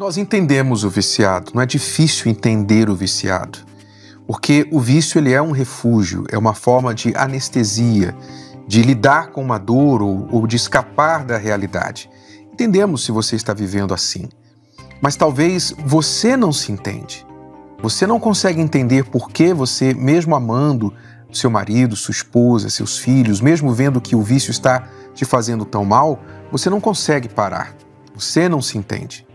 Nós entendemos o viciado, não é difícil entender o viciado, porque o vício ele é um refúgio, é uma forma de anestesia, de lidar com uma dor ou, ou de escapar da realidade. Entendemos se você está vivendo assim, mas talvez você não se entende. Você não consegue entender por que você, mesmo amando seu marido, sua esposa, seus filhos, mesmo vendo que o vício está te fazendo tão mal, você não consegue parar. Você não se entende.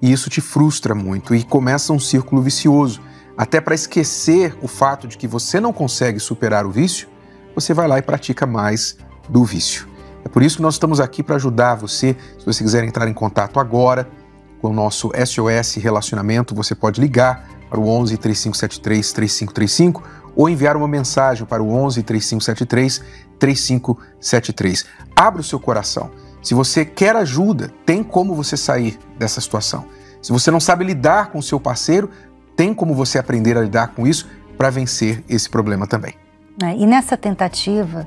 E isso te frustra muito e começa um círculo vicioso. Até para esquecer o fato de que você não consegue superar o vício, você vai lá e pratica mais do vício. É por isso que nós estamos aqui para ajudar você. Se você quiser entrar em contato agora com o nosso SOS Relacionamento, você pode ligar para o 11 3573 3535 ou enviar uma mensagem para o 11 3573 3573. Abra o seu coração. Se você quer ajuda, tem como você sair dessa situação. Se você não sabe lidar com o seu parceiro, tem como você aprender a lidar com isso para vencer esse problema também. É, e nessa tentativa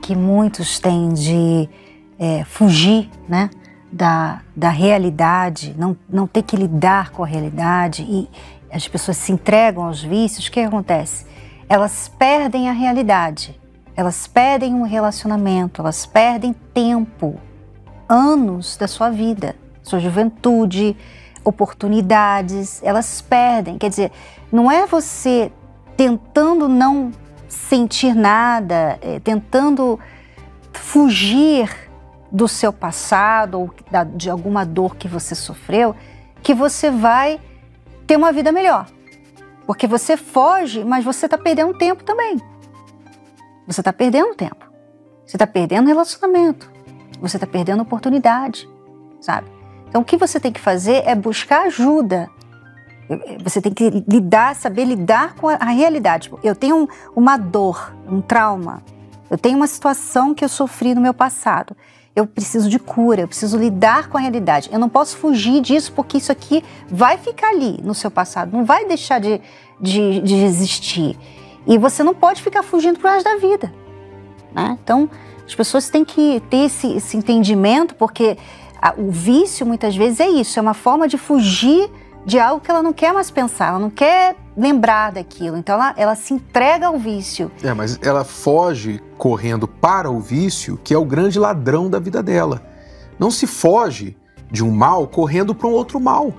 que muitos têm de é, fugir né, da, da realidade, não, não ter que lidar com a realidade e as pessoas se entregam aos vícios, o que acontece? Elas perdem a realidade, elas perdem um relacionamento, elas perdem tempo anos da sua vida, sua juventude, oportunidades, elas perdem. Quer dizer, não é você tentando não sentir nada, é, tentando fugir do seu passado ou da, de alguma dor que você sofreu, que você vai ter uma vida melhor. Porque você foge, mas você está perdendo tempo também. Você está perdendo tempo. Você está perdendo relacionamento você está perdendo oportunidade, sabe? Então, o que você tem que fazer é buscar ajuda. Você tem que lidar, saber lidar com a, realidade. Tipo, eu tenho um, uma dor, um trauma. Eu tenho uma situação que eu sofri no meu passado. Eu preciso de cura, eu preciso lidar com a realidade. Eu não posso fugir disso porque isso aqui vai ficar ali no seu passado, não vai deixar de, de, de existir. E você não pode ficar fugindo pro resto da vida. Né? Então, as pessoas têm que ter esse, esse entendimento, porque a, o vício muitas vezes é isso, é uma forma de fugir de algo que ela não quer mais pensar, ela não quer lembrar daquilo. Então ela, ela se entrega ao vício. É, mas ela foge correndo para o vício, que é o grande ladrão da vida dela. Não se foge de um mal correndo para um outro mal.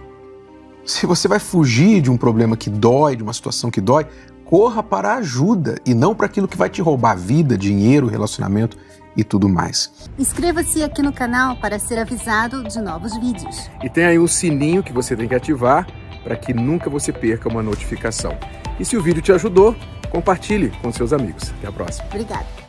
Se você vai fugir de um problema que dói, de uma situação que dói, corra para a ajuda e não para aquilo que vai te roubar vida, dinheiro, relacionamento e tudo mais. Inscreva-se aqui no canal para ser avisado de novos vídeos. E tem aí um sininho que você tem que ativar para que nunca você perca uma notificação. E se o vídeo te ajudou, compartilhe com seus amigos. Até a próxima. Obrigada.